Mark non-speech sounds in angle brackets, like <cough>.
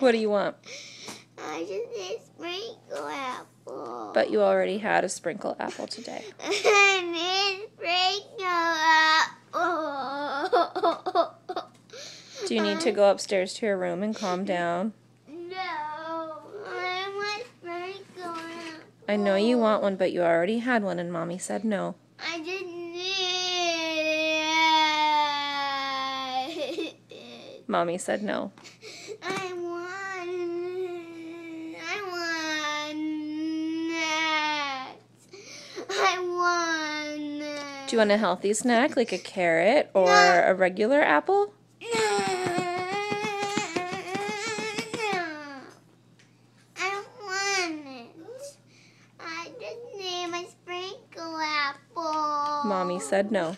What do you want? I just need sprinkle apple. But you already had a sprinkle apple today. <laughs> I need sprinkle apple. Do you need to go upstairs to your room and calm down? No, I want sprinkle apple. I know you want one, but you already had one, and mommy said no. I didn't need it. Mommy said no. <laughs> I want. I want that. I want. Do you want a healthy snack like a carrot or No. a regular apple? No. I don't want it. I just need my sprinkle apple. Mommy said no.